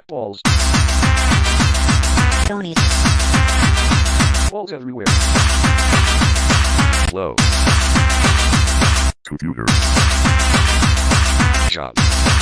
Cut walls. Tony. Walls everywhere. Low. Computer. Job.